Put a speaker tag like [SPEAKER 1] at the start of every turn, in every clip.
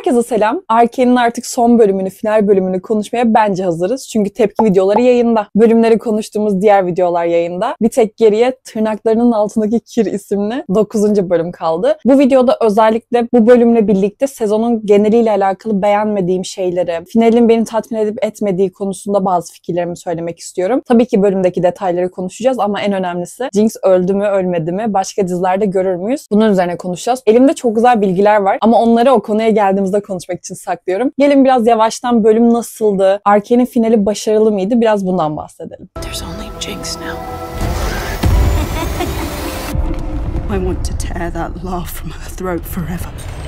[SPEAKER 1] Herkese selam. Arkane'in artık son bölümünü, final bölümünü konuşmaya bence hazırız. Çünkü tepki videoları yayında. Bölümleri konuştuğumuz diğer videolar yayında. Bir tek geriye Tırnaklarının Altındaki Kir isimli 9. bölüm kaldı. Bu videoda özellikle bu bölümle birlikte sezonun geneliyle alakalı beğenmediğim şeyleri, finalin beni tatmin edip etmediği konusunda bazı fikirlerimi söylemek istiyorum. Tabii ki bölümdeki detayları konuşacağız ama en önemlisi Jinx öldü mü ölmedi mi? Başka dizilerde görür müyüz? Bunun üzerine konuşacağız. Elimde çok güzel bilgiler var ama onları o konuya geldiğimizde konuşmak için saklıyorum. Gelin biraz yavaştan bölüm nasıldı? Arkane'in finali başarılı mıydı? Biraz bundan bahsedelim.
[SPEAKER 2] There's only Jinx now. I want to tear that laugh from her throat forever.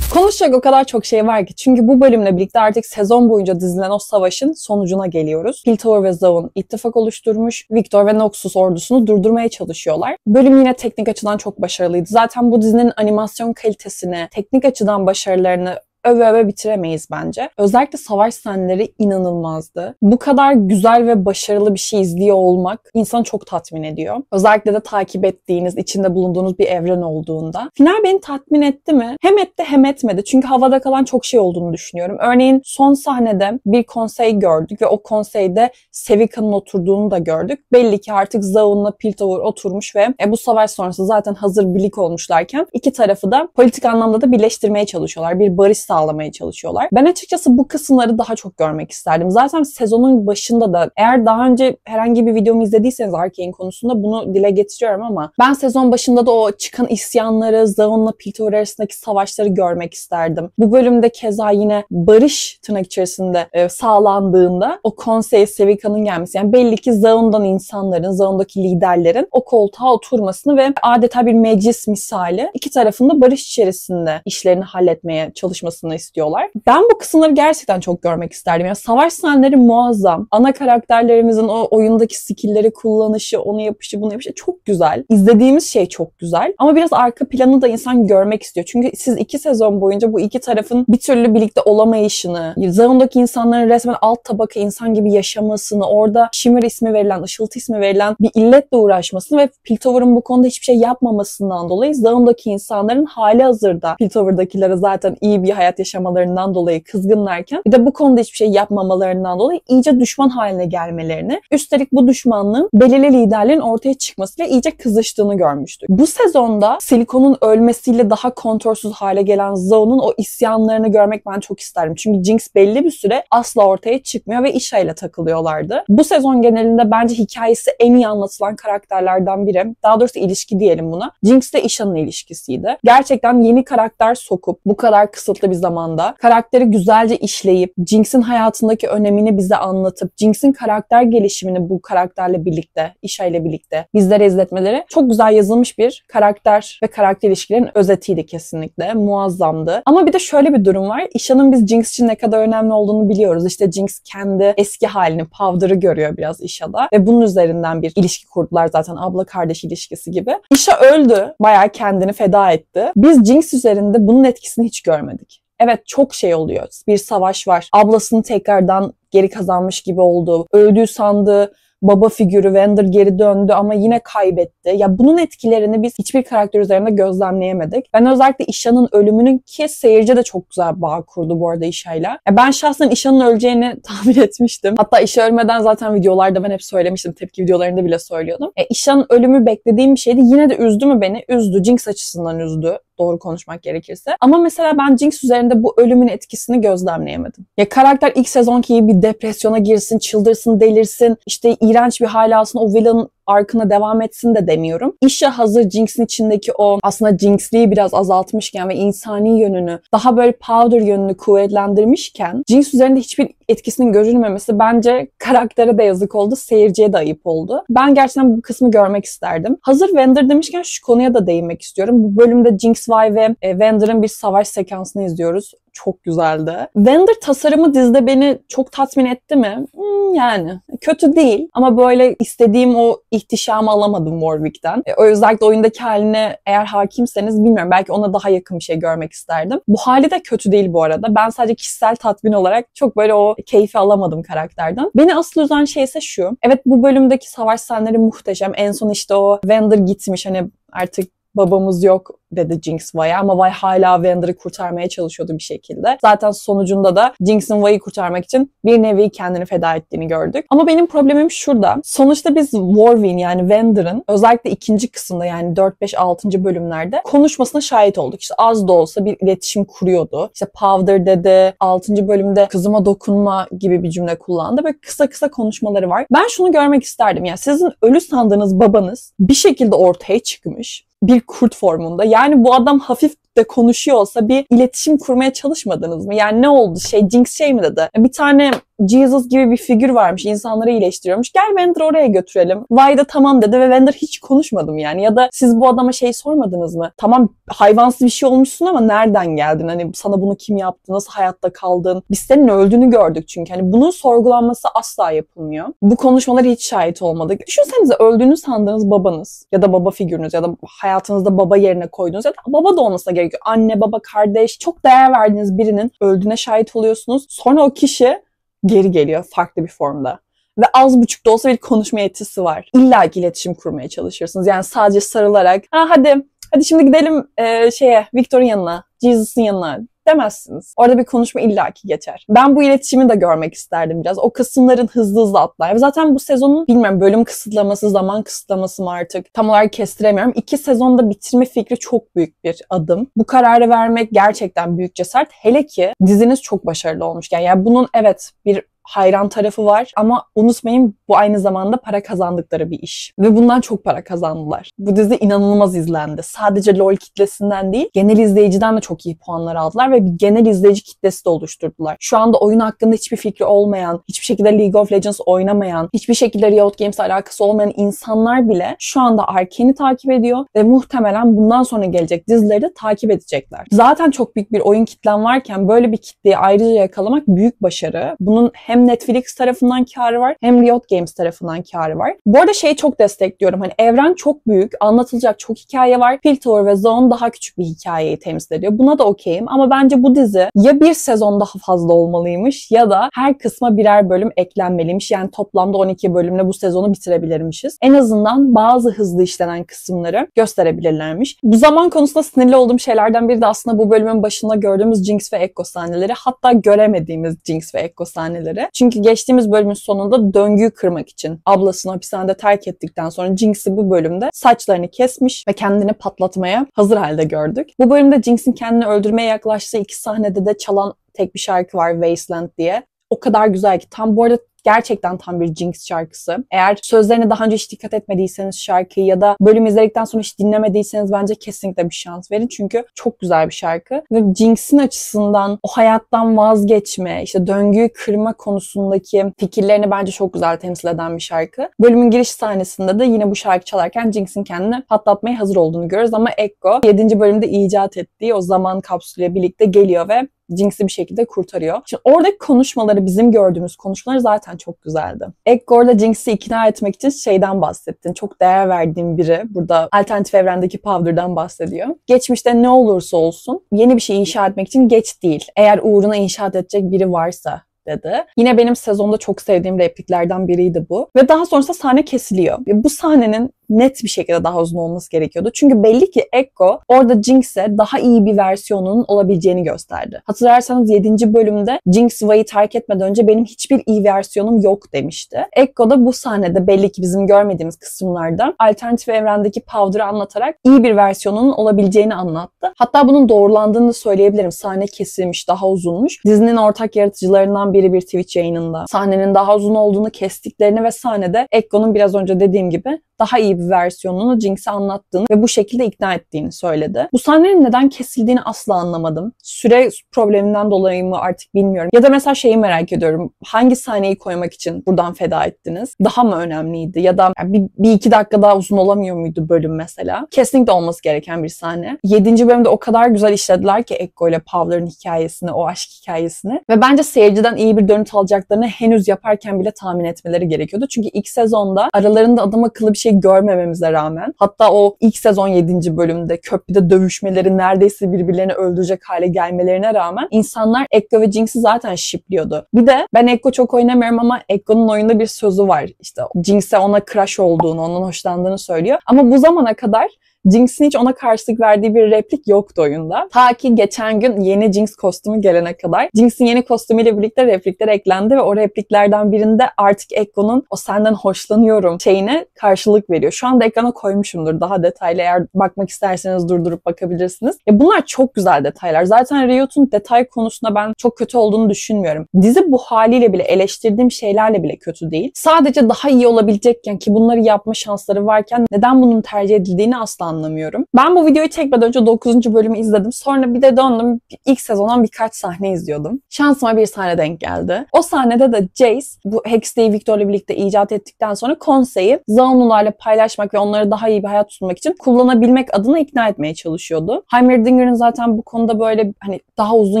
[SPEAKER 1] Konuşacak o kadar çok şey var ki. Çünkü bu bölümle birlikte artık sezon boyunca dizilen o savaşın sonucuna geliyoruz. Piltover ve Zaun ittifak oluşturmuş. Victor ve Noxus ordusunu durdurmaya çalışıyorlar. Bölüm yine teknik açıdan çok başarılıydı. Zaten bu dizinin animasyon kalitesini, teknik açıdan başarılarını öve öve bitiremeyiz bence. Özellikle savaş sahneleri inanılmazdı. Bu kadar güzel ve başarılı bir şey izliyor olmak insanı çok tatmin ediyor. Özellikle de takip ettiğiniz, içinde bulunduğunuz bir evren olduğunda. Final beni tatmin etti mi? Hem etti hem etmedi. Çünkü havada kalan çok şey olduğunu düşünüyorum. Örneğin son sahnede bir konsey gördük ve o konseyde Sevika'nın oturduğunu da gördük. Belli ki artık Zaun'la Piltover oturmuş ve e, bu savaş sonrası zaten hazır birlik olmuşlarken iki tarafı da politik anlamda da birleştirmeye çalışıyorlar. Bir barış sağlamaya çalışıyorlar. Ben açıkçası bu kısımları daha çok görmek isterdim. Zaten sezonun başında da eğer daha önce herhangi bir videomu izlediyseniz Arkane konusunda bunu dile getiriyorum ama ben sezon başında da o çıkan isyanları, Zaun'la Piltover arasındaki savaşları görmek isterdim. Bu bölümde keza yine barış tırnak içerisinde e, sağlandığında o konsey Sevika'nın gelmesi yani belli ki Zaun'dan insanların, Zaun'daki liderlerin o koltuğa oturmasını ve adeta bir meclis misali iki tarafında barış içerisinde işlerini halletmeye çalışmasını istiyorlar. Ben bu kısımları gerçekten çok görmek isterdim. Yani savaş sahneleri muazzam. Ana karakterlerimizin o oyundaki skillleri kullanışı, onu yapışı, bunu yapışı çok güzel. İzlediğimiz şey çok güzel. Ama biraz arka planı da insan görmek istiyor. Çünkü siz iki sezon boyunca bu iki tarafın bir türlü birlikte olamayışını, Zaun'daki insanların resmen alt tabaka insan gibi yaşamasını, orada Shimmer ismi verilen, ışıltı ismi verilen bir illetle uğraşmasını ve Piltover'ın bu konuda hiçbir şey yapmamasından dolayı Zaun'daki insanların hali hazırda Piltover'dakilere zaten iyi bir hayat yaşamalarından dolayı kızgınlarken bir de bu konuda hiçbir şey yapmamalarından dolayı iyice düşman haline gelmelerini, üstelik bu düşmanlığın belirli liderlerin ortaya çıkmasıyla iyice kızıştığını görmüştük. Bu sezonda Silikon'un ölmesiyle daha kontrolsüz hale gelen Zaun'un o isyanlarını görmek ben çok isterim. Çünkü Jinx belli bir süre asla ortaya çıkmıyor ve Isha ile takılıyorlardı. Bu sezon genelinde bence hikayesi en iyi anlatılan karakterlerden biri. Daha doğrusu ilişki diyelim buna. Jinx ile Isha'nın ilişkisiydi. Gerçekten yeni karakter sokup bu kadar kısıtlı bir zamanda karakteri güzelce işleyip Jinx'in hayatındaki önemini bize anlatıp Jinx'in karakter gelişimini bu karakterle birlikte, Isha ile birlikte bizlere izletmeleri çok güzel yazılmış bir karakter ve karakter ilişkilerin özetiydi kesinlikle. Muazzamdı. Ama bir de şöyle bir durum var. Isha'nın biz Jinx için ne kadar önemli olduğunu biliyoruz. İşte Jinx kendi eski halini, Powder'ı görüyor biraz Isha'da ve bunun üzerinden bir ilişki kurdular zaten abla kardeş ilişkisi gibi. Isha öldü. Bayağı kendini feda etti. Biz Jinx üzerinde bunun etkisini hiç görmedik. Evet çok şey oluyor. Bir savaş var. Ablasını tekrardan geri kazanmış gibi oldu. Öldüğü sandığı baba figürü Vander geri döndü ama yine kaybetti. Ya bunun etkilerini biz hiçbir karakter üzerinde gözlemleyemedik. Ben özellikle İsha'nın ölümünün ki seyirci de çok güzel bağ kurdu bu arada İsha'yla. Ben şahsen İsha'nın öleceğini tahmin etmiştim. Hatta İsha ölmeden zaten videolarda ben hep söylemiştim. Tepki videolarında bile söylüyordum. E, İsha'nın ölümü beklediğim bir şeydi. Yine de üzdü mü beni? Üzdü. Jinx açısından üzdü doğru konuşmak gerekirse. Ama mesela ben Jinx üzerinde bu ölümün etkisini gözlemleyemedim. Ya karakter ilk sezonki gibi bir depresyona girsin, çıldırsın, delirsin, işte iğrenç bir hal alsın, o villain arkına devam etsin de demiyorum. İşe hazır Jinx'in içindeki o aslında Jinx'liği biraz azaltmışken ve insani yönünü daha böyle powder yönünü kuvvetlendirmişken Jinx üzerinde hiçbir etkisinin görülmemesi bence karaktere de yazık oldu, seyirciye de ayıp oldu. Ben gerçekten bu kısmı görmek isterdim. Hazır Vander demişken şu konuya da değinmek istiyorum. Bu bölümde Jinx Vi ve e, Vander'ın bir savaş sekansını izliyoruz çok güzeldi. Vander tasarımı dizide beni çok tatmin etti mi? Hmm, yani kötü değil ama böyle istediğim o ihtişamı alamadım Warwick'ten. E, özellikle oyundaki haline eğer hakimseniz bilmiyorum belki ona daha yakın bir şey görmek isterdim. Bu hali de kötü değil bu arada. Ben sadece kişisel tatmin olarak çok böyle o keyfi alamadım karakterden. Beni asıl üzen şey ise şu. Evet bu bölümdeki savaş sahneleri muhteşem. En son işte o Vander gitmiş hani artık babamız yok dedi Jinx Vay'a ama Vay hala Wander'ı kurtarmaya çalışıyordu bir şekilde. Zaten sonucunda da Jinx'in Vay'ı kurtarmak için bir nevi kendini feda ettiğini gördük. Ama benim problemim şurada. Sonuçta biz Warwin yani Wander'ın özellikle ikinci kısımda yani 4, 5, 6. bölümlerde konuşmasına şahit olduk. İşte az da olsa bir iletişim kuruyordu. İşte Powder dedi, 6. bölümde kızıma dokunma gibi bir cümle kullandı. Böyle kısa kısa konuşmaları var. Ben şunu görmek isterdim. Yani sizin ölü sandığınız babanız bir şekilde ortaya çıkmış bir kurt formunda. Yani bu adam hafif de konuşuyor olsa bir iletişim kurmaya çalışmadınız mı? Yani ne oldu? Şey Jinx şey mi dedi? Bir tane Jesus gibi bir figür varmış. insanları iyileştiriyormuş. Gel Wender oraya götürelim. Vay da tamam dedi ve Wender hiç konuşmadım yani. Ya da siz bu adama şey sormadınız mı? Tamam hayvansız bir şey olmuşsun ama nereden geldin? Hani sana bunu kim yaptı? Nasıl hayatta kaldın? Biz senin öldüğünü gördük çünkü. Hani bunun sorgulanması asla yapılmıyor. Bu konuşmalara hiç şahit olmadık. Düşünsenize öldüğünü sandığınız babanız ya da baba figürünüz ya da hayatınızda baba yerine koyduğunuz ya da baba da olmasına gerekiyor. Anne, baba, kardeş çok değer verdiğiniz birinin öldüğüne şahit oluyorsunuz. Sonra o kişi geri geliyor farklı bir formda. Ve az buçuk da olsa bir konuşma yetisi var. İlla ki iletişim kurmaya çalışırsınız. Yani sadece sarılarak ha hadi hadi şimdi gidelim e, şeye Victor'un yanına, Jesus'ın yanına demezsiniz. Orada bir konuşma illaki geçer. Ben bu iletişimi de görmek isterdim biraz. O kısımların hızlı hızlı atlar. Zaten bu sezonun bilmiyorum bölüm kısıtlaması, zaman kısıtlaması mı artık tam olarak kestiremiyorum. İki sezonda bitirme fikri çok büyük bir adım. Bu kararı vermek gerçekten büyük cesaret. Hele ki diziniz çok başarılı olmuşken. Yani bunun evet bir hayran tarafı var ama unutmayın bu aynı zamanda para kazandıkları bir iş. Ve bundan çok para kazandılar. Bu dizi inanılmaz izlendi. Sadece LoL kitlesinden değil, genel izleyiciden de çok iyi puanlar aldılar ve bir genel izleyici kitlesi de oluşturdular. Şu anda oyun hakkında hiçbir fikri olmayan, hiçbir şekilde League of Legends oynamayan, hiçbir şekilde Riot Games alakası olmayan insanlar bile şu anda Arkane'i takip ediyor ve muhtemelen bundan sonra gelecek dizileri de takip edecekler. Zaten çok büyük bir oyun kitlen varken böyle bir kitleyi ayrıca yakalamak büyük başarı. Bunun hem Netflix tarafından karı var hem Riot Games tarafından karı var. Bu arada şeyi çok destekliyorum. Hani evren çok büyük, anlatılacak çok hikaye var. Filter ve Zone daha küçük bir hikayeyi temsil ediyor. Buna da okeyim ama bence bu dizi ya bir sezon daha fazla olmalıymış ya da her kısma birer bölüm eklenmeliymiş. Yani toplamda 12 bölümle bu sezonu bitirebilirmişiz. En azından bazı hızlı işlenen kısımları gösterebilirlermiş. Bu zaman konusunda sinirli olduğum şeylerden biri de aslında bu bölümün başında gördüğümüz Jinx ve Echo sahneleri. Hatta göremediğimiz Jinx ve Echo sahneleri. Çünkü geçtiğimiz bölümün sonunda döngüyü kırmak için ablasını hapishanede terk ettikten sonra Jinx'i bu bölümde saçlarını kesmiş ve kendini patlatmaya hazır halde gördük. Bu bölümde Jinx'in kendini öldürmeye yaklaştığı iki sahnede de çalan tek bir şarkı var Wasteland diye. O kadar güzel ki tam bu arada gerçekten tam bir Jinx şarkısı. Eğer sözlerine daha önce hiç dikkat etmediyseniz şarkıyı ya da bölüm izledikten sonra hiç dinlemediyseniz bence kesinlikle bir şans verin. Çünkü çok güzel bir şarkı. Ve Jinx'in açısından o hayattan vazgeçme, işte döngüyü kırma konusundaki fikirlerini bence çok güzel temsil eden bir şarkı. Bölümün giriş sahnesinde de yine bu şarkı çalarken Jinx'in kendini patlatmaya hazır olduğunu görüyoruz ama Echo 7. bölümde icat ettiği o zaman kapsülüyle birlikte geliyor ve Jinx'i bir şekilde kurtarıyor. Şimdi oradaki konuşmaları bizim gördüğümüz konuşmalar zaten çok güzeldi. Echo orada Jinx'i ikna etmek için şeyden bahsettin. Çok değer verdiğim biri. Burada alternatif evrendeki Powder'dan bahsediyor. Geçmişte ne olursa olsun yeni bir şey inşa etmek için geç değil. Eğer uğruna inşaat edecek biri varsa dedi. Yine benim sezonda çok sevdiğim repliklerden biriydi bu. Ve daha sonrasında sahne kesiliyor. Bu sahnenin net bir şekilde daha uzun olması gerekiyordu. Çünkü belli ki Echo orada Jinx'e daha iyi bir versiyonunun olabileceğini gösterdi. Hatırlarsanız 7. bölümde Jinx Vay'ı terk etmeden önce benim hiçbir iyi versiyonum yok demişti. Echo da bu sahnede belli ki bizim görmediğimiz kısımlarda alternatif evrendeki Powder'ı anlatarak iyi bir versiyonunun olabileceğini anlattı. Hatta bunun doğrulandığını söyleyebilirim. Sahne kesilmiş, daha uzunmuş. Dizinin ortak yaratıcılarından biri bir Twitch yayınında sahnenin daha uzun olduğunu kestiklerini ve sahnede Echo'nun biraz önce dediğim gibi daha iyi bir versiyonunu Jinx'e anlattığını ve bu şekilde ikna ettiğini söyledi. Bu sahnenin neden kesildiğini asla anlamadım. Süre probleminden dolayı mı artık bilmiyorum. Ya da mesela şeyi merak ediyorum. Hangi sahneyi koymak için buradan feda ettiniz? Daha mı önemliydi? Ya da bir, bir iki dakika daha uzun olamıyor muydu bölüm mesela? Kesinlikle olması gereken bir sahne. Yedinci bölümde o kadar güzel işlediler ki Echo ile Powler'ın hikayesini, o aşk hikayesini. Ve bence seyirciden iyi bir dönüt alacaklarını henüz yaparken bile tahmin etmeleri gerekiyordu. Çünkü ilk sezonda aralarında adam akıllı bir şey görmememize rağmen hatta o ilk sezon 7. bölümde köprüde dövüşmeleri neredeyse birbirlerini öldürecek hale gelmelerine rağmen insanlar Ekko ve Jinx'i zaten shipliyordu. Bir de ben Ekko çok oynamıyorum ama Ekko'nun oyunda bir sözü var. İşte Jinx'e ona crush olduğunu, ondan hoşlandığını söylüyor. Ama bu zamana kadar Jinx'in hiç ona karşılık verdiği bir replik yoktu oyunda. Ta ki geçen gün yeni Jinx kostümü gelene kadar. Jinx'in yeni kostümüyle birlikte replikler eklendi ve o repliklerden birinde artık Ekko'nun o senden hoşlanıyorum şeyine karşılık veriyor. Şu anda ekrana koymuşumdur daha detaylı. Eğer bakmak isterseniz durdurup bakabilirsiniz. Ya bunlar çok güzel detaylar. Zaten Riot'un detay konusunda ben çok kötü olduğunu düşünmüyorum. Dizi bu haliyle bile eleştirdiğim şeylerle bile kötü değil. Sadece daha iyi olabilecekken ki bunları yapma şansları varken neden bunun tercih edildiğini asla anlamıyorum. Ben bu videoyu çekmeden önce 9. bölümü izledim. Sonra bir de döndüm ilk sezondan birkaç sahne izliyordum. Şansıma bir sahne denk geldi. O sahnede de Jace bu Hextey'i Victor'la birlikte icat ettikten sonra konseyi Zaunlularla paylaşmak ve onlara daha iyi bir hayat sunmak için kullanabilmek adına ikna etmeye çalışıyordu. Heimerdinger'ın zaten bu konuda böyle hani daha uzun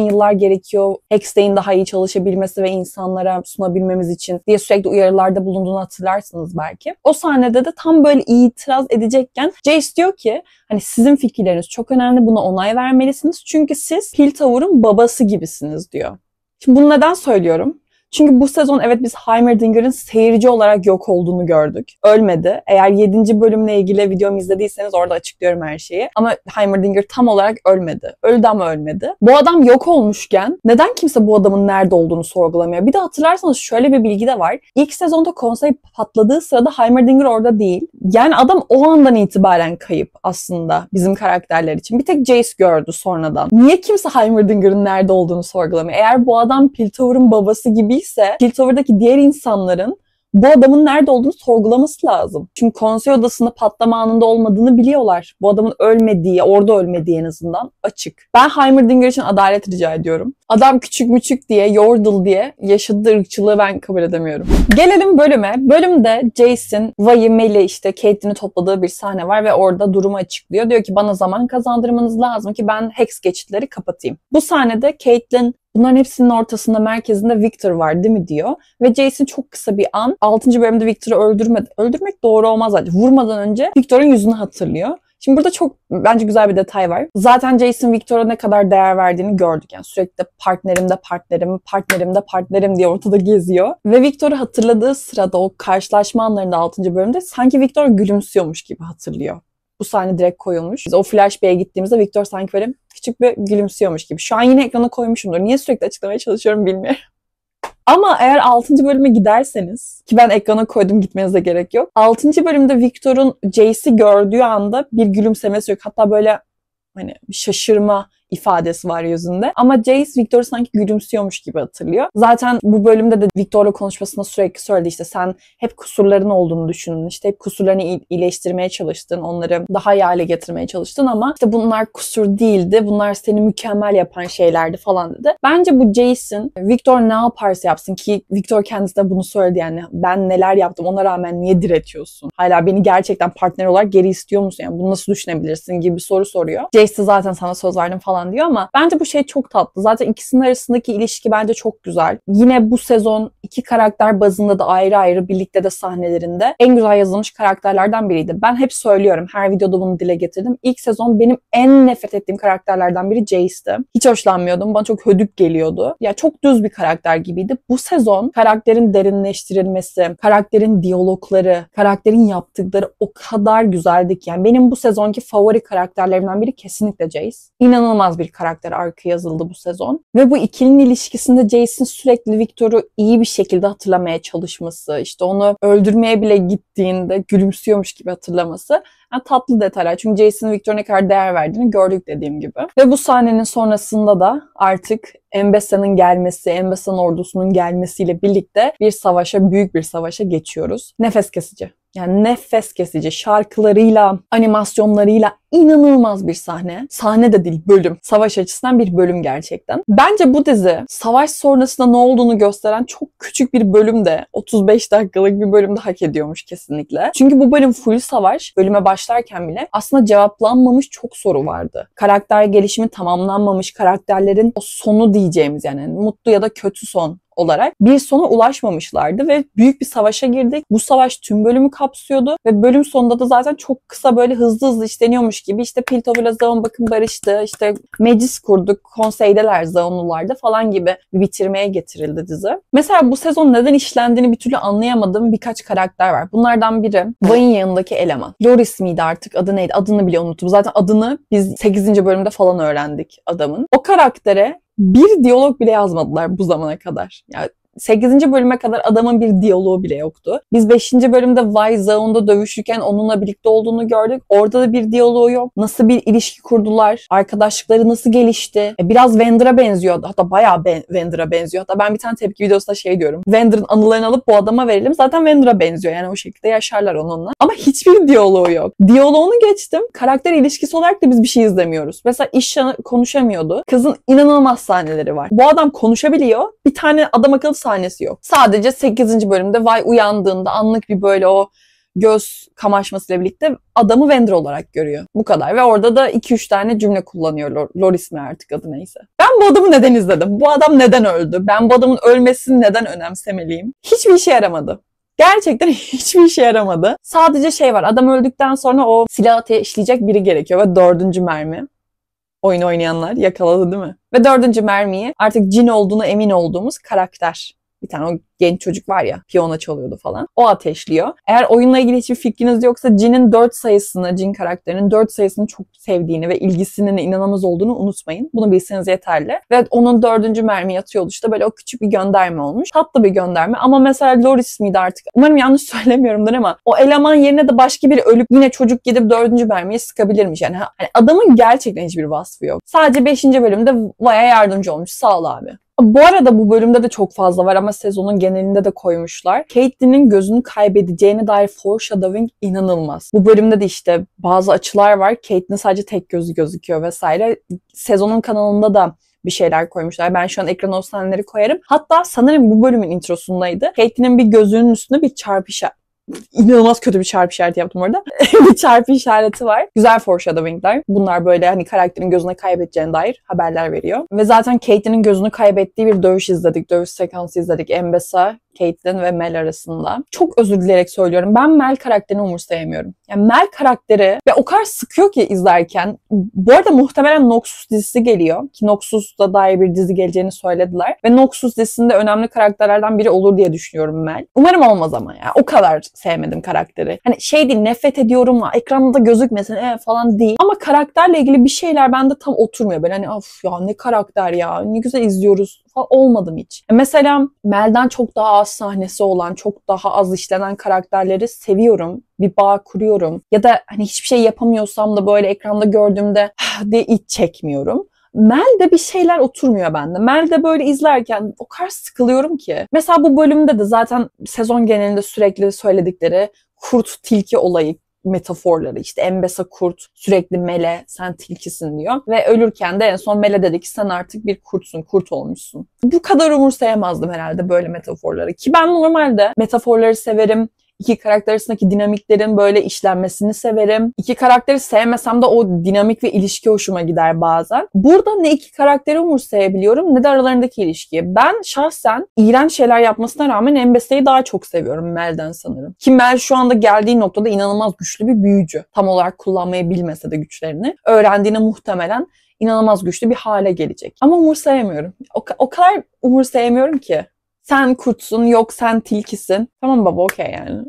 [SPEAKER 1] yıllar gerekiyor. Hextey'in daha iyi çalışabilmesi ve insanlara sunabilmemiz için diye sürekli uyarılarda bulunduğunu hatırlarsınız belki. O sahnede de tam böyle itiraz edecekken Jace diyor ki hani sizin fikirleriniz çok önemli buna onay vermelisiniz çünkü siz Piltover'ın babası gibisiniz diyor. Şimdi bunu neden söylüyorum? Çünkü bu sezon evet biz Heimerdinger'ın seyirci olarak yok olduğunu gördük. Ölmedi. Eğer 7. bölümle ilgili videomu izlediyseniz orada açıklıyorum her şeyi. Ama Heimerdinger tam olarak ölmedi. Öldü ama ölmedi. Bu adam yok olmuşken neden kimse bu adamın nerede olduğunu sorgulamıyor? Bir de hatırlarsanız şöyle bir bilgi de var. İlk sezonda konsey patladığı sırada Heimerdinger orada değil. Yani adam o andan itibaren kayıp aslında bizim karakterler için. Bir tek Jace gördü sonradan. Niye kimse Heimerdinger'ın nerede olduğunu sorgulamıyor? Eğer bu adam Piltover'ın babası gibi ise Piltover'daki diğer insanların bu adamın nerede olduğunu sorgulaması lazım. Çünkü konsey odasında patlama anında olmadığını biliyorlar. Bu adamın ölmediği, orada ölmediği en azından açık. Ben Heimerdinger için adalet rica ediyorum. Adam küçük müçük diye, Yordle diye yaşadığı ırkçılığı ben kabul edemiyorum. Gelelim bölüme. Bölümde Jason, Vay'i, Mel'i işte Caitlyn'i topladığı bir sahne var ve orada durumu açıklıyor. Diyor ki bana zaman kazandırmanız lazım ki ben Hex geçitleri kapatayım. Bu sahnede Caitlyn Bunların hepsinin ortasında merkezinde Victor var değil mi diyor. Ve Jason çok kısa bir an 6. bölümde Victor'ı öldürmedi. Öldürmek doğru olmaz bence. Vurmadan önce Victor'un yüzünü hatırlıyor. Şimdi burada çok bence güzel bir detay var. Zaten Jason Victor'a ne kadar değer verdiğini gördük. Yani sürekli partnerim de partnerim, partnerim de partnerim diye ortada geziyor. Ve Victor'u hatırladığı sırada o karşılaşma anlarında 6. bölümde sanki Victor gülümsüyormuş gibi hatırlıyor. Bu sahne direkt koyulmuş. Biz o flashback'e gittiğimizde Victor sanki böyle küçük bir gülümsüyormuş gibi. Şu an yine ekrana koymuşumdur. Niye sürekli açıklamaya çalışıyorum bilmiyorum. Ama eğer 6. bölüme giderseniz ki ben ekrana koydum gitmenize gerek yok. 6. bölümde Victor'un Jace'i gördüğü anda bir gülümsemesi yok. Hatta böyle hani şaşırma ifadesi var yüzünde. Ama Jace Victor'u sanki gülümsüyormuş gibi hatırlıyor. Zaten bu bölümde de Victor'la konuşmasında sürekli söyledi işte sen hep kusurların olduğunu düşündün. İşte hep kusurlarını iyileştirmeye çalıştın. Onları daha iyi hale getirmeye çalıştın ama işte bunlar kusur değildi. Bunlar seni mükemmel yapan şeylerdi falan dedi. Bence bu Jason Victor ne yaparsa yapsın ki Victor kendisi de bunu söyledi yani ben neler yaptım ona rağmen niye diretiyorsun? Hala beni gerçekten partner olarak geri istiyor musun? Yani bunu nasıl düşünebilirsin gibi bir soru soruyor. De zaten sana söz verdim falan falan diyor ama bence bu şey çok tatlı. Zaten ikisinin arasındaki ilişki bence çok güzel. Yine bu sezon iki karakter bazında da ayrı ayrı birlikte de sahnelerinde en güzel yazılmış karakterlerden biriydi. Ben hep söylüyorum. Her videoda bunu dile getirdim. İlk sezon benim en nefret ettiğim karakterlerden biri Jace'ti. Hiç hoşlanmıyordum. Bana çok hödük geliyordu. Ya çok düz bir karakter gibiydi. Bu sezon karakterin derinleştirilmesi, karakterin diyalogları, karakterin yaptıkları o kadar güzeldi ki. Yani benim bu sezonki favori karakterlerimden biri kesinlikle Jace. İnanılmaz inanılmaz bir karakter arkı yazıldı bu sezon. Ve bu ikilinin ilişkisinde Jason sürekli Victor'u iyi bir şekilde hatırlamaya çalışması, işte onu öldürmeye bile gittiğinde gülümsüyormuş gibi hatırlaması yani tatlı detaylar. Çünkü Jason Victor'a ne kadar değer verdiğini gördük dediğim gibi. Ve bu sahnenin sonrasında da artık Embessa'nın gelmesi, Embessa'nın ordusunun gelmesiyle birlikte bir savaşa, büyük bir savaşa geçiyoruz. Nefes kesici. Yani nefes kesici şarkılarıyla, animasyonlarıyla inanılmaz bir sahne. Sahne de değil, bölüm. Savaş açısından bir bölüm gerçekten. Bence bu dizi savaş sonrasında ne olduğunu gösteren çok küçük bir bölüm de 35 dakikalık bir bölümde hak ediyormuş kesinlikle. Çünkü bu bölüm full savaş. Bölüme başlarken bile aslında cevaplanmamış çok soru vardı. Karakter gelişimi tamamlanmamış, karakterlerin o sonu diyeceğimiz yani mutlu ya da kötü son olarak bir sona ulaşmamışlardı ve büyük bir savaşa girdik. Bu savaş tüm bölümü kapsıyordu ve bölüm sonunda da zaten çok kısa böyle hızlı hızlı işleniyormuş gibi işte Piltover ile Zaun bakın barıştı, işte meclis kurduk, konseydeler Zaunlularda falan gibi bitirmeye getirildi dizi. Mesela bu sezon neden işlendiğini bir türlü anlayamadığım birkaç karakter var. Bunlardan biri Vay'ın yanındaki eleman. Loris miydi artık adı neydi? Adını bile unuttum. Zaten adını biz 8. bölümde falan öğrendik adamın. O karaktere bir diyalog bile yazmadılar bu zamana kadar. Yani 8. bölüme kadar adamın bir diyaloğu bile yoktu. Biz 5. bölümde Y Zaun'da dövüşürken onunla birlikte olduğunu gördük. Orada da bir diyaloğu yok. Nasıl bir ilişki kurdular? Arkadaşlıkları nasıl gelişti? E, biraz Vender'a benziyor. Hatta bayağı ben, Vender'a benziyor. Hatta ben bir tane tepki videosunda şey diyorum. Vender'ın anılarını alıp bu adama verelim. Zaten Vender'a benziyor. Yani o şekilde yaşarlar onunla. Ama hiçbir diyaloğu yok. Diyaloğunu geçtim. Karakter ilişkisi olarak da biz bir şey izlemiyoruz. Mesela iş konuşamıyordu. Kızın inanılmaz sahneleri var. Bu adam konuşabiliyor. Bir tane adam akıllı sahnesi yok. Sadece 8. bölümde Vay uyandığında anlık bir böyle o göz kamaşmasıyla birlikte adamı Vendor olarak görüyor. Bu kadar. Ve orada da 2-3 tane cümle kullanıyor. Loris mi artık adı neyse. Ben bu adamı neden izledim? Bu adam neden öldü? Ben bu adamın ölmesini neden önemsemeliyim? Hiçbir işe yaramadı. Gerçekten hiçbir işe yaramadı. Sadece şey var. Adam öldükten sonra o silah ateşleyecek biri gerekiyor ve dördüncü mermi oyun oynayanlar yakaladı değil mi? Ve dördüncü mermiyi artık cin olduğunu emin olduğumuz karakter bir tane o genç çocuk var ya piyano çalıyordu falan. O ateşliyor. Eğer oyunla ilgili hiçbir fikriniz yoksa Jin'in 4 sayısını, Jin karakterinin 4 sayısını çok sevdiğini ve ilgisinin inanılmaz olduğunu unutmayın. Bunu bilseniz yeterli. Ve onun dördüncü mermi atıyordu işte böyle o küçük bir gönderme olmuş. Tatlı bir gönderme ama mesela Loris miydi artık? Umarım yanlış söylemiyorumdur ama o eleman yerine de başka biri ölüp yine çocuk gidip dördüncü mermiyi sıkabilirmiş. Yani hani adamın gerçekten hiçbir vasfı yok. Sadece beşinci bölümde Vaya yardımcı olmuş. Sağ ol abi. Bu arada bu bölümde de çok fazla var ama sezonun genelinde de koymuşlar. Caitlyn'in gözünü kaybedeceğine dair foreshadowing inanılmaz. Bu bölümde de işte bazı açılar var. Caitlyn sadece tek gözü gözüküyor vesaire. Sezonun kanalında da bir şeyler koymuşlar. Ben şu an ekran o sahneleri koyarım. Hatta sanırım bu bölümün introsundaydı. Caitlyn'in bir gözünün üstünde bir çarpı inanılmaz kötü bir çarpı işareti yaptım orada. bir çarpı işareti var. Güzel foreshadowingler. Bunlar böyle hani karakterin gözüne kaybedeceğine dair haberler veriyor. Ve zaten Kate'nin gözünü kaybettiği bir dövüş izledik. Dövüş sekansı izledik. Embesa Caitlyn ve Mel arasında. Çok özür dileyerek söylüyorum. Ben Mel karakterini umursayamıyorum. Yani Mel karakteri ve o kadar sıkıyor ki izlerken. Bu arada muhtemelen Noxus dizisi geliyor. Ki Noxus'da dair bir dizi geleceğini söylediler. Ve Noxus dizisinde önemli karakterlerden biri olur diye düşünüyorum Mel. Umarım olmaz ama ya. O kadar sevmedim karakteri. Hani şey değil nefret ediyorum ekranda gözükmesin e, falan değil. Ama karakterle ilgili bir şeyler bende tam oturmuyor. Böyle hani of ya ne karakter ya ne güzel izliyoruz falan olmadım hiç. Mesela Mel'den çok daha az sahnesi olan, çok daha az işlenen karakterleri seviyorum. Bir bağ kuruyorum. Ya da hani hiçbir şey yapamıyorsam da böyle ekranda gördüğümde diye iç çekmiyorum. Mel'de bir şeyler oturmuyor bende. Mel'de böyle izlerken o kadar sıkılıyorum ki. Mesela bu bölümde de zaten sezon genelinde sürekli söyledikleri kurt tilki olayı metaforları işte Embesa kurt sürekli Mele sen tilkisin diyor ve ölürken de en son Mele dedi ki sen artık bir kurtsun kurt olmuşsun. Bu kadar umursayamazdım herhalde böyle metaforları ki ben normalde metaforları severim İki karakter arasındaki dinamiklerin böyle işlenmesini severim. İki karakteri sevmesem de o dinamik ve ilişki hoşuma gider bazen. Burada ne iki karakteri umursayabiliyorum ne de aralarındaki ilişkiyi. Ben şahsen iğrenç şeyler yapmasına rağmen Embese'yi daha çok seviyorum Mel'den sanırım. Ki Mel şu anda geldiği noktada inanılmaz güçlü bir büyücü. Tam olarak kullanmayı bilmese de güçlerini. Öğrendiğine muhtemelen inanılmaz güçlü bir hale gelecek. Ama umursayamıyorum. O, o kadar umursayamıyorum ki. Sen kurtsun, yok sen tilkisin. Tamam baba okey yani.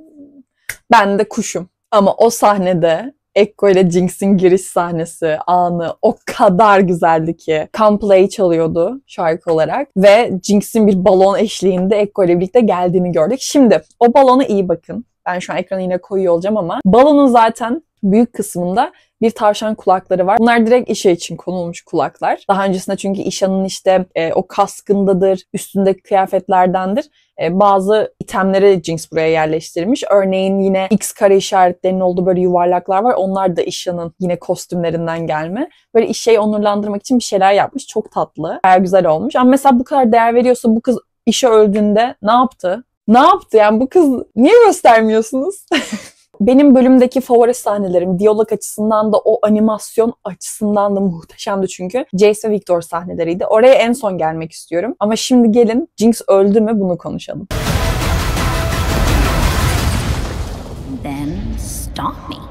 [SPEAKER 1] Ben de kuşum. Ama o sahnede Ekko ile Jinx'in giriş sahnesi, anı o kadar güzeldi ki. Come Play çalıyordu şarkı olarak. Ve Jinx'in bir balon eşliğinde Ekko ile birlikte geldiğini gördük. Şimdi o balona iyi bakın. Ben şu an ekranı yine koyuyor olacağım ama balonun zaten büyük kısmında bir tavşan kulakları var. Bunlar direkt işe için konulmuş kulaklar. Daha öncesinde çünkü İşan'ın işte e, o kaskındadır, üstündeki kıyafetlerdendir. E, bazı itemleri Jinx buraya yerleştirmiş. Örneğin yine X kare işaretlerinin olduğu böyle yuvarlaklar var. Onlar da İşan'ın yine kostümlerinden gelme. Böyle işeyi onurlandırmak için bir şeyler yapmış. Çok tatlı. Bayağı güzel olmuş. Ama mesela bu kadar değer veriyorsa bu kız işe öldüğünde ne yaptı? Ne yaptı yani bu kız niye göstermiyorsunuz? Benim bölümdeki favori sahnelerim diyalog açısından da o animasyon açısından da muhteşemdi çünkü. Jace ve Victor sahneleriydi. Oraya en son gelmek istiyorum. Ama şimdi gelin Jinx öldü mü bunu konuşalım.
[SPEAKER 3] Then stop me.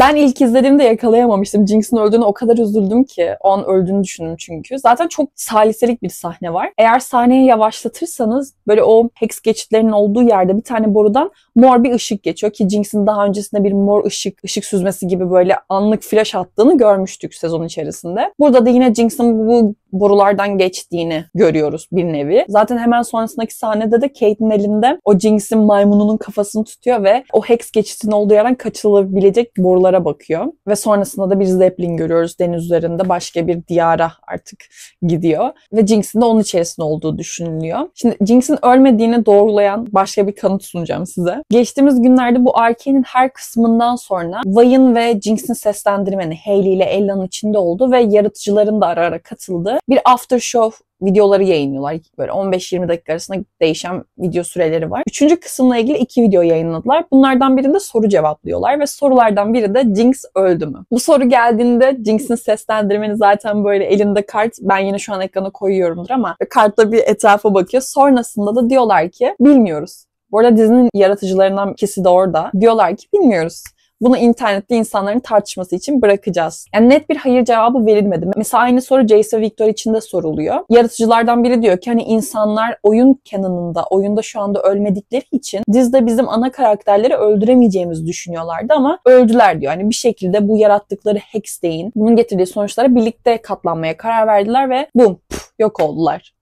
[SPEAKER 1] Ben ilk izlediğimde yakalayamamıştım. Jinx'in öldüğünü o kadar üzüldüm ki. O an öldüğünü düşündüm çünkü. Zaten çok saliselik bir sahne var. Eğer sahneyi yavaşlatırsanız böyle o hex geçitlerinin olduğu yerde bir tane borudan mor bir ışık geçiyor ki Jinx'in daha öncesinde bir mor ışık, ışık süzmesi gibi böyle anlık flash attığını görmüştük sezon içerisinde. Burada da yine Jinx'in bu borulardan geçtiğini görüyoruz bir nevi. Zaten hemen sonrasındaki sahnede de Kate'in elinde o Jinx'in maymununun kafasını tutuyor ve o hex geçitinin olduğu yerden kaçılabilecek borulara bakıyor. Ve sonrasında da bir Zeppelin görüyoruz deniz üzerinde başka bir diyara artık gidiyor. Ve Jinx'in de onun içerisinde olduğu düşünülüyor. Şimdi Jinx'in ölmediğini doğrulayan başka bir kanıt sunacağım size. Geçtiğimiz günlerde bu Arkane'in her kısmından sonra Vayne ve Jinx'in seslendirmeni Hayley ile Ella'nın içinde oldu ve yaratıcıların da ara ara katıldığı bir after show videoları yayınlıyorlar. Böyle 15-20 dakika arasında değişen video süreleri var. Üçüncü kısımla ilgili iki video yayınladılar. Bunlardan birinde soru cevaplıyorlar ve sorulardan biri de Jinx öldü mü? Bu soru geldiğinde Jinx'in seslendirmeni zaten böyle elinde kart. Ben yine şu an ekrana koyuyorumdur ama kartla bir etrafa bakıyor. Sonrasında da diyorlar ki bilmiyoruz. Bu arada dizinin yaratıcılarından ikisi de orada. Diyorlar ki bilmiyoruz. Bunu internette insanların tartışması için bırakacağız. Yani net bir hayır cevabı verilmedi. Mesela aynı soru ve Victor için de soruluyor. Yaratıcılardan biri diyor ki hani insanlar oyun kanonunda, oyunda şu anda ölmedikleri için dizide bizim ana karakterleri öldüremeyeceğimizi düşünüyorlardı ama öldüler diyor. Hani bir şekilde bu yarattıkları Hextey'in bunun getirdiği sonuçlara birlikte katlanmaya karar verdiler ve bum yok oldular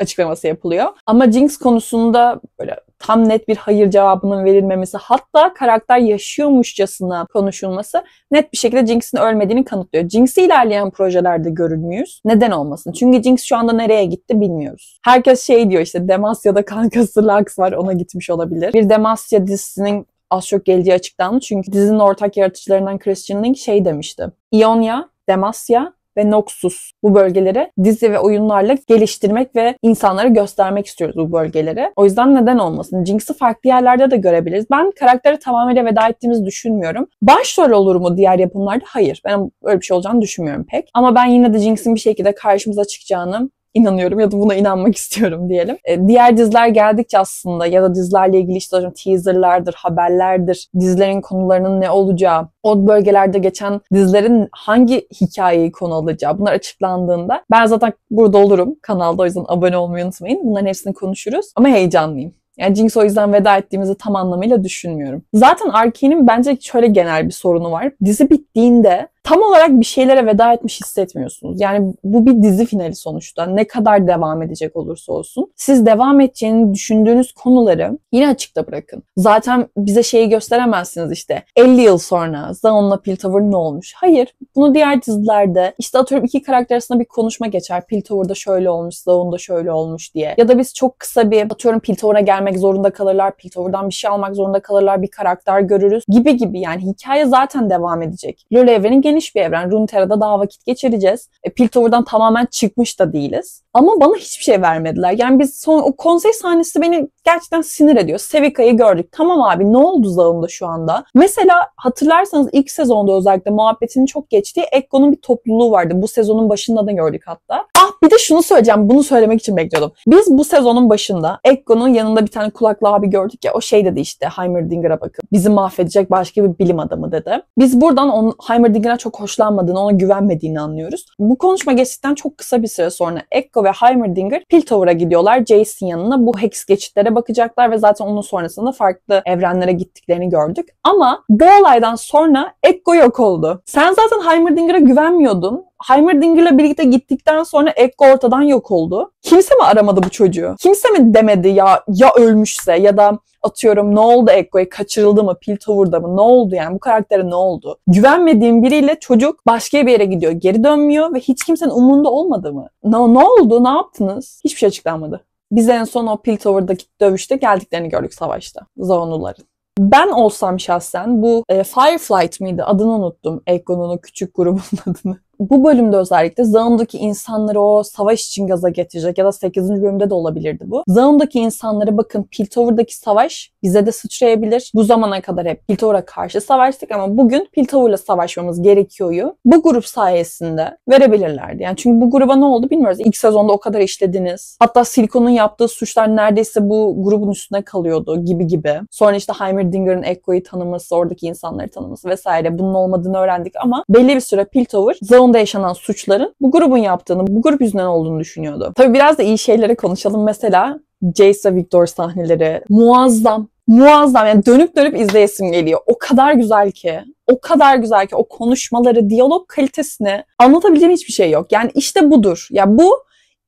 [SPEAKER 1] açıklaması yapılıyor. Ama Jinx konusunda böyle tam net bir hayır cevabının verilmemesi hatta karakter yaşıyormuşçasına konuşulması net bir şekilde Jinx'in ölmediğini kanıtlıyor. Jinx'i ilerleyen projelerde görür müyüz? Neden olmasın? Çünkü Jinx şu anda nereye gitti bilmiyoruz. Herkes şey diyor işte Demacia'da kankası Lux var ona gitmiş olabilir. Bir Demacia dizisinin az çok geleceği açıklandı. Çünkü dizinin ortak yaratıcılarından Christian Link şey demişti. Ionia, Demacia ve Noxus bu bölgeleri dizi ve oyunlarla geliştirmek ve insanlara göstermek istiyoruz bu bölgeleri. O yüzden neden olmasın? Jinx'i farklı yerlerde de görebiliriz. Ben karakteri tamamıyla veda ettiğimizi düşünmüyorum. Başrol olur mu diğer yapımlarda? Hayır. Ben öyle bir şey olacağını düşünmüyorum pek. Ama ben yine de Jinx'in bir şekilde karşımıza çıkacağını inanıyorum ya da buna inanmak istiyorum diyelim. E, diğer diziler geldikçe aslında ya da dizilerle ilgili işte hocam teaserlardır, haberlerdir, dizilerin konularının ne olacağı, o bölgelerde geçen dizilerin hangi hikayeyi konu alacağı bunlar açıklandığında ben zaten burada olurum kanalda o yüzden abone olmayı unutmayın. Bunların hepsini konuşuruz ama heyecanlıyım. Yani Jinx o yüzden veda ettiğimizi tam anlamıyla düşünmüyorum. Zaten Arkane'in bence şöyle genel bir sorunu var. Dizi bittiğinde tam olarak bir şeylere veda etmiş hissetmiyorsunuz. Yani bu bir dizi finali sonuçta. Ne kadar devam edecek olursa olsun. Siz devam edeceğini düşündüğünüz konuları yine açıkta bırakın. Zaten bize şeyi gösteremezsiniz işte. 50 yıl sonra Zaun'la Piltover ne olmuş? Hayır. Bunu diğer dizilerde işte atıyorum iki karakter arasında bir konuşma geçer. Piltover'da şöyle olmuş, Zaun'da şöyle olmuş diye. Ya da biz çok kısa bir atıyorum Piltover'a gelmek zorunda kalırlar. Piltover'dan bir şey almak zorunda kalırlar. Bir karakter görürüz. Gibi gibi yani hikaye zaten devam edecek. LoL evrenin geniş bir evren. Runeterra'da daha vakit geçireceğiz. E, Piltover'dan tamamen çıkmış da değiliz. Ama bana hiçbir şey vermediler. Yani biz son o konsey sahnesi beni gerçekten sinir ediyor. Sevika'yı gördük. Tamam abi ne oldu Zaun'da şu anda? Mesela hatırlarsanız ilk sezonda özellikle muhabbetinin çok geçtiği Ekko'nun bir topluluğu vardı. Bu sezonun başında da gördük hatta. Ah bir de şunu söyleyeceğim. Bunu söylemek için bekliyordum. Biz bu sezonun başında Ekko'nun yanında bir tane kulaklı abi gördük ya. O şey dedi işte Heimerdinger'a bakın. Bizi mahvedecek başka bir bilim adamı dedi. Biz buradan onun Heimerdinger'a çok hoşlanmadığını, ona güvenmediğini anlıyoruz. Bu konuşma geçtikten çok kısa bir süre sonra Ekko ve Heimerdinger Piltover'a gidiyorlar. Jace'in yanına bu hex geçitlere bakacaklar ve zaten onun sonrasında farklı evrenlere gittiklerini gördük. Ama bu olaydan sonra Ekko yok oldu. Sen zaten Heimerdinger'a güvenmiyordun. Heimerdinger'la birlikte gittikten sonra Ekko ortadan yok oldu. Kimse mi aramadı bu çocuğu? Kimse mi demedi ya ya ölmüşse ya da atıyorum ne oldu Ekko'ya kaçırıldı mı Piltover'da mı ne oldu yani bu karaktere ne oldu? Güvenmediğim biriyle çocuk başka bir yere gidiyor geri dönmüyor ve hiç kimsenin umurunda olmadı mı? Ne, ne oldu ne yaptınız? Hiçbir şey açıklanmadı. Biz en son o Piltover'daki dövüşte geldiklerini gördük savaşta. Zaunluların. Ben olsam şahsen bu e, Fireflight mıydı? Adını unuttum. Ekko'nun küçük grubunun adını. Bu bölümde özellikle Zaun'daki insanları o savaş için gaza getirecek ya da 8. bölümde de olabilirdi bu. Zaun'daki insanları bakın Piltover'daki savaş bize de sıçrayabilir. Bu zamana kadar hep Piltover'a karşı savaştık ama bugün Piltover'la savaşmamız gerekiyoryu bu grup sayesinde verebilirlerdi. Yani çünkü bu gruba ne oldu bilmiyoruz. İlk sezonda o kadar işlediniz. Hatta Silicon'un yaptığı suçlar neredeyse bu grubun üstüne kalıyordu gibi gibi. Sonra işte Heimerdinger'ın Echo'yu tanıması, oradaki insanları tanıması vesaire bunun olmadığını öğrendik ama belli bir süre Piltover Zaun'da yaşanan suçların bu grubun yaptığını, bu grup yüzünden olduğunu düşünüyordu. Tabii biraz da iyi şeyleri konuşalım. Mesela Jace Victor sahneleri muazzam. Muazzam yani dönüp dönüp izleyesim geliyor. O kadar güzel ki. O kadar güzel ki o konuşmaları, diyalog kalitesini anlatabileceğim hiçbir şey yok. Yani işte budur. Ya yani bu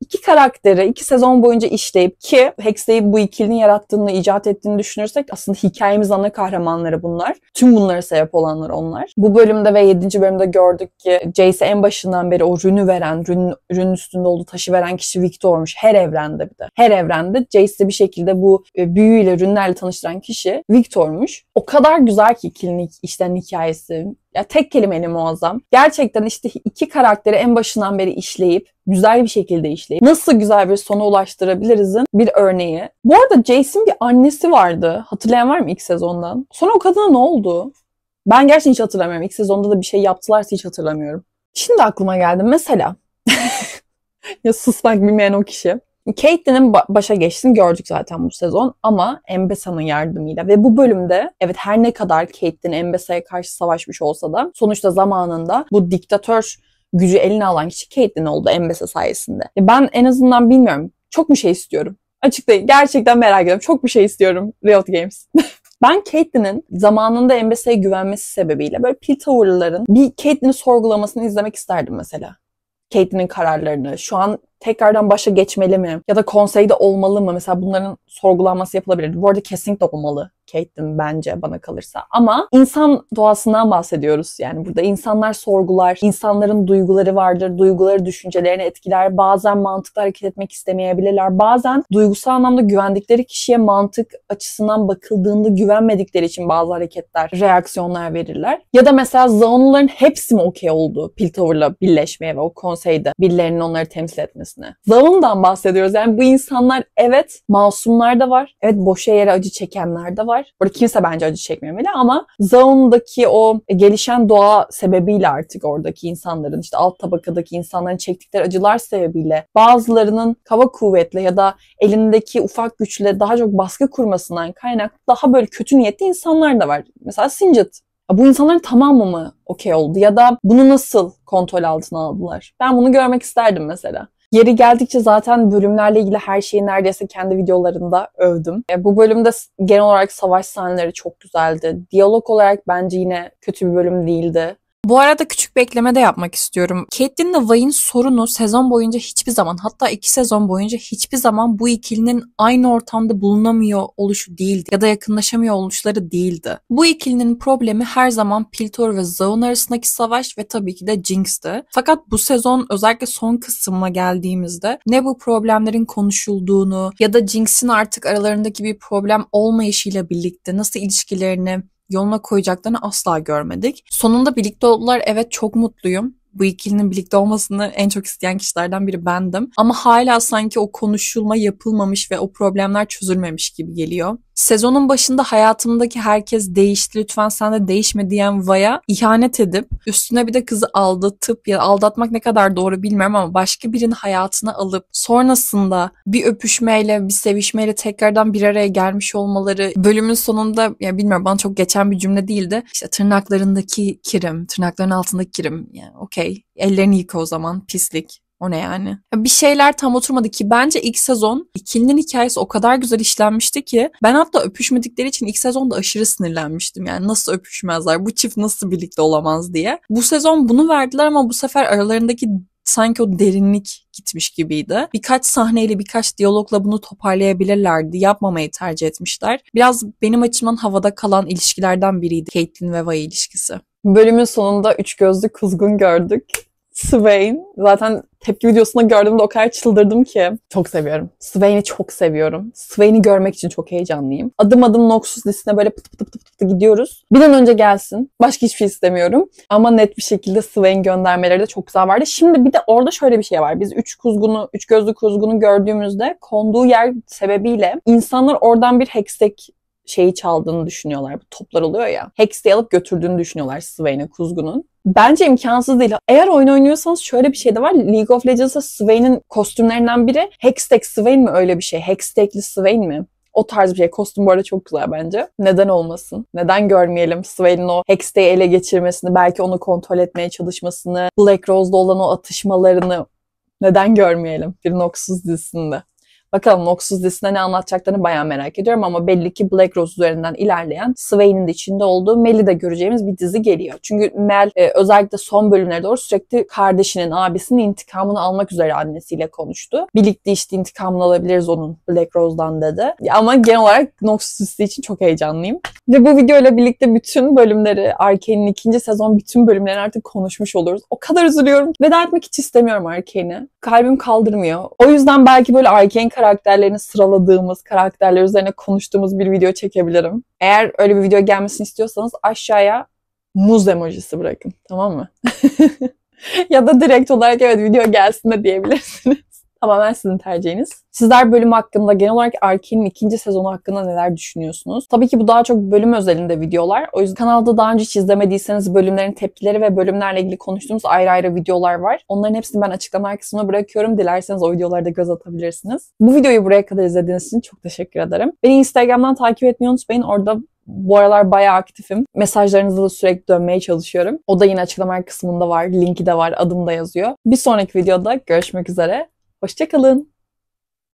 [SPEAKER 1] iki karakteri iki sezon boyunca işleyip ki Hexley'i bu ikilinin yarattığını, icat ettiğini düşünürsek aslında hikayemiz ana kahramanları bunlar. Tüm bunlara sebep olanlar onlar. Bu bölümde ve 7. bölümde gördük ki Jace'e en başından beri o rünü veren, rün, rünün üstünde olduğu taşı veren kişi Victor'muş. Her evrende bir de. Her evrende Jace'de bir şekilde bu e, büyüyle, rünlerle tanıştıran kişi Victor'muş. O kadar güzel ki ikilinin işten hikayesi. Ya tek kelimeyle muazzam. Gerçekten işte iki karakteri en başından beri işleyip güzel bir şekilde işleyip nasıl güzel bir sona ulaştırabilirizin bir örneği. Bu arada Jace'in bir annesi vardı. Hatırlayan var mı ilk sezondan? Sonra o kadına ne oldu? Ben gerçekten hiç hatırlamıyorum. İlk sezonda da bir şey yaptılarsa hiç hatırlamıyorum. Şimdi aklıma geldi. Mesela ya susmak bilmeyen o kişi. Caitlyn'in başa geçtiğini gördük zaten bu sezon ama Embessa'nın yardımıyla ve bu bölümde evet her ne kadar Caitlyn Embessa'ya karşı savaşmış olsa da sonuçta zamanında bu diktatör gücü eline alan kişi Caitlyn oldu Embessa sayesinde. Ben en azından bilmiyorum. Çok mu şey istiyorum? Açıklayın. Gerçekten merak ediyorum. Çok bir şey istiyorum Riot Games. Ben Caitlyn'in zamanında Embessa'ya güvenmesi sebebiyle böyle Piltover'ların bir Caitlyn'i sorgulamasını izlemek isterdim mesela. Caitlyn'in kararlarını, şu an tekrardan başa geçmeli mi? Ya da konseyde olmalı mı? Mesela bunların sorgulanması yapılabilir. Bu arada kesinlikle olmalı Kate'in bence bana kalırsa. Ama insan doğasından bahsediyoruz. Yani burada insanlar sorgular, insanların duyguları vardır, duyguları düşüncelerini etkiler. Bazen mantıklı hareket etmek istemeyebilirler. Bazen duygusal anlamda güvendikleri kişiye mantık açısından bakıldığında güvenmedikleri için bazı hareketler, reaksiyonlar verirler. Ya da mesela Zaunluların hepsi mi okey oldu Piltover'la birleşmeye ve o konseyde birilerinin onları temsil etmesine? Zaun'dan bahsediyoruz. Yani bu insanlar evet masumlar da var. Evet boşa yere acı çekenler de var var. Burada kimse bence acı çekmemeli ama Zaun'daki o gelişen doğa sebebiyle artık oradaki insanların işte alt tabakadaki insanların çektikleri acılar sebebiyle bazılarının kava kuvvetle ya da elindeki ufak güçle daha çok baskı kurmasından kaynaklı daha böyle kötü niyetli insanlar da var. Mesela Sinjit bu insanların tamamı mı okey oldu ya da bunu nasıl kontrol altına aldılar? Ben bunu görmek isterdim mesela. Yeri geldikçe zaten bölümlerle ilgili her şeyi neredeyse kendi videolarında övdüm. E, bu bölümde genel olarak savaş sahneleri çok güzeldi. Diyalog olarak bence yine kötü bir bölüm değildi.
[SPEAKER 4] Bu arada küçük bekleme de yapmak istiyorum. Caitlyn ve Vay'in sorunu sezon boyunca hiçbir zaman hatta iki sezon boyunca hiçbir zaman bu ikilinin aynı ortamda bulunamıyor oluşu değildi ya da yakınlaşamıyor oluşları değildi. Bu ikilinin problemi her zaman Piltor ve Zaun arasındaki savaş ve tabii ki de Jinx'ti. Fakat bu sezon özellikle son kısmına geldiğimizde ne bu problemlerin konuşulduğunu ya da Jinx'in artık aralarındaki bir problem olmayışıyla birlikte nasıl ilişkilerini yoluna koyacaklarını asla görmedik. Sonunda birlikte oldular. Evet çok mutluyum bu ikilinin birlikte olmasını en çok isteyen kişilerden biri bendim. Ama hala sanki o konuşulma yapılmamış ve o problemler çözülmemiş gibi geliyor. Sezonun başında hayatımdaki herkes değişti lütfen sen de değişme diyen Vaya ihanet edip üstüne bir de kızı aldatıp ya aldatmak ne kadar doğru bilmiyorum ama başka birinin hayatına alıp sonrasında bir öpüşmeyle bir sevişmeyle tekrardan bir araya gelmiş olmaları bölümün sonunda ya bilmiyorum bana çok geçen bir cümle değildi. İşte tırnaklarındaki kirim, tırnakların altındaki kirim yani okey ellerini yıka o zaman pislik o ne yani? Bir şeyler tam oturmadı ki bence ilk sezon ikilinin hikayesi o kadar güzel işlenmişti ki ben hatta öpüşmedikleri için ilk sezonda aşırı sinirlenmiştim. Yani nasıl öpüşmezler? Bu çift nasıl birlikte olamaz diye. Bu sezon bunu verdiler ama bu sefer aralarındaki sanki o derinlik gitmiş gibiydi. Birkaç sahneyle birkaç diyalogla bunu toparlayabilirlerdi. Yapmamayı tercih etmişler. Biraz benim açımdan havada kalan ilişkilerden biriydi Caitlyn ve Vay ilişkisi.
[SPEAKER 1] Bölümün sonunda üç gözlü kuzgun gördük Swain. Zaten tepki videosunu gördüğümde o kadar çıldırdım ki. Çok seviyorum. Swain'i çok seviyorum. Swain'i görmek için çok heyecanlıyım. Adım adım Noxus listine böyle pıt pıt pıt pıt pıt gidiyoruz. Bir an önce gelsin. Başka hiçbir şey istemiyorum. Ama net bir şekilde Swain göndermeleri de çok güzel vardı. Şimdi bir de orada şöyle bir şey var. Biz üç kuzgunu, üç gözlü kuzgunu gördüğümüzde konduğu yer sebebiyle insanlar oradan bir hextech şeyi çaldığını düşünüyorlar. Bu toplar oluyor ya. Hextech'i alıp götürdüğünü düşünüyorlar Swain'e kuzgunun. Bence imkansız değil. Eğer oyun oynuyorsanız şöyle bir şey de var. League of Legends'da Swain'in kostümlerinden biri Hextech Swain mi öyle bir şey? Hextech'li Swain mi? O tarz bir şey. Kostüm bu arada çok güzel bence. Neden olmasın? Neden görmeyelim Swain'in o Hextech'i ele geçirmesini, belki onu kontrol etmeye çalışmasını, Black Rose'da olan o atışmalarını neden görmeyelim bir Noxus dizisinde? Bakalım Noxus dizisinde ne anlatacaklarını bayağı merak ediyorum ama belli ki Black Rose üzerinden ilerleyen Swain'in de içinde olduğu Mel'i de göreceğimiz bir dizi geliyor. Çünkü Mel e, özellikle son bölümlere doğru sürekli kardeşinin, abisinin intikamını almak üzere annesiyle konuştu. Birlikte işte intikamını alabiliriz onun Black Rose'dan dedi. Ama genel olarak Noxus dizisi için çok heyecanlıyım. Ve bu videoyla birlikte bütün bölümleri, Arkane'in ikinci sezon bütün bölümlerini artık konuşmuş oluruz. O kadar üzülüyorum. Veda etmek hiç istemiyorum Arkane'i. Kalbim kaldırmıyor. O yüzden belki böyle Arkane karakterlerini sıraladığımız, karakterler üzerine konuştuğumuz bir video çekebilirim. Eğer öyle bir video gelmesini istiyorsanız aşağıya muz emojisi bırakın. Tamam mı? ya da direkt olarak evet video gelsin de diyebilirsiniz. Tamamen sizin tercihiniz. Sizler bölüm hakkında, genel olarak Arkane'in ikinci sezonu hakkında neler düşünüyorsunuz? Tabii ki bu daha çok bölüm özelinde videolar. O yüzden kanalda daha önce hiç izlemediyseniz bölümlerin tepkileri ve bölümlerle ilgili konuştuğumuz ayrı ayrı videolar var. Onların hepsini ben açıklama kısmına bırakıyorum. Dilerseniz o videolara da göz atabilirsiniz. Bu videoyu buraya kadar izlediğiniz için çok teşekkür ederim. Beni Instagram'dan takip etmeyi unutmayın. Orada bu aralar bayağı aktifim. Mesajlarınızı da sürekli dönmeye çalışıyorum. O da yine açıklama kısmında var. Linki de var. Adım da yazıyor. Bir sonraki videoda görüşmek üzere. Hoşçakalın.